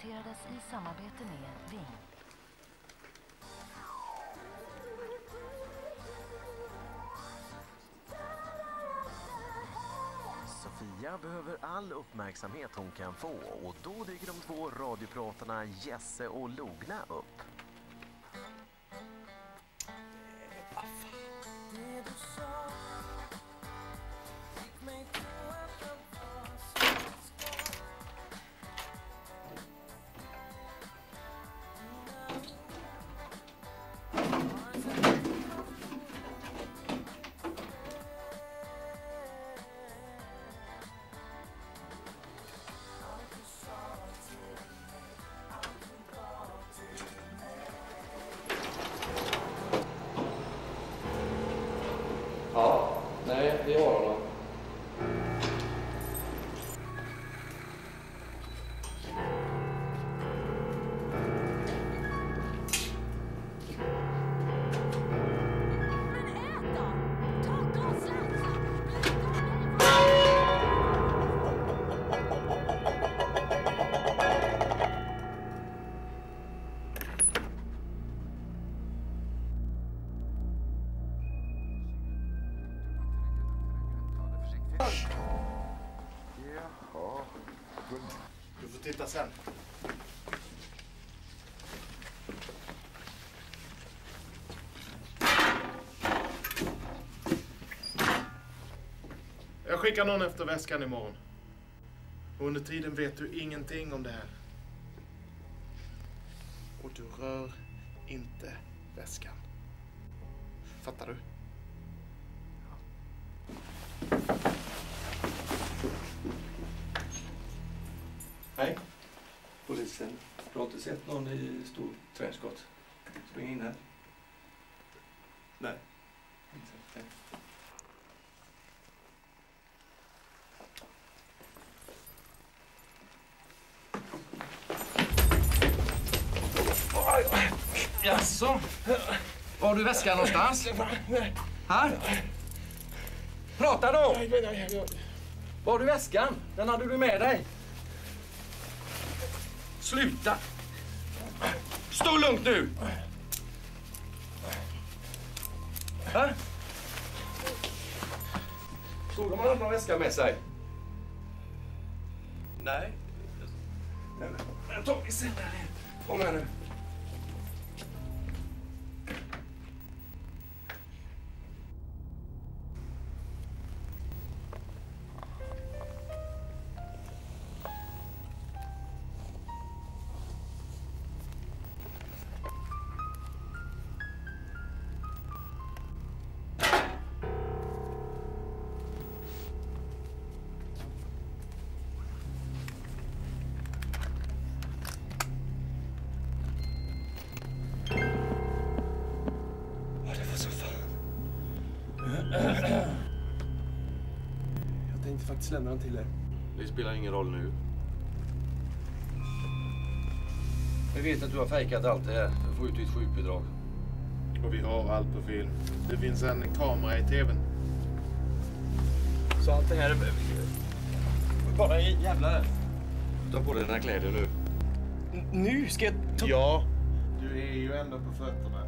presenterades i samarbete med Ving. Sofia behöver all uppmärksamhet hon kan få och då dyker de två radiopratarna Jesse och Logna upp. Nej, Jaha. Du får titta sen. Jag skickar någon efter väskan imorgon. Och under tiden vet du ingenting om det här. Och du rör inte väskan. Fattar du? Hej. Polisen. Du har inte sett någon i stor träskott? Spring in här. Nej. Nej. Jaså? Var har du väskan någonstans? Här? Prata då! Var har du väskan? Den hade du med dig. Sluta! Stå lugnt nu! Här? Såg de han någon väska med sig? Nej. Den tar vi sen. Kom här nu. Tänkte faktiskt lämna den till er. Det spelar ingen roll nu. Vi vet att du har fejkat allt det här för att få ut ditt sjukbidrag. Och vi har allt på film. Det finns en kamera i tvn. Så allt det här är bara jävla... Ta på dig dina kläder nu. Nu ska jag ta... Ja. Du är ju ändå på fötterna.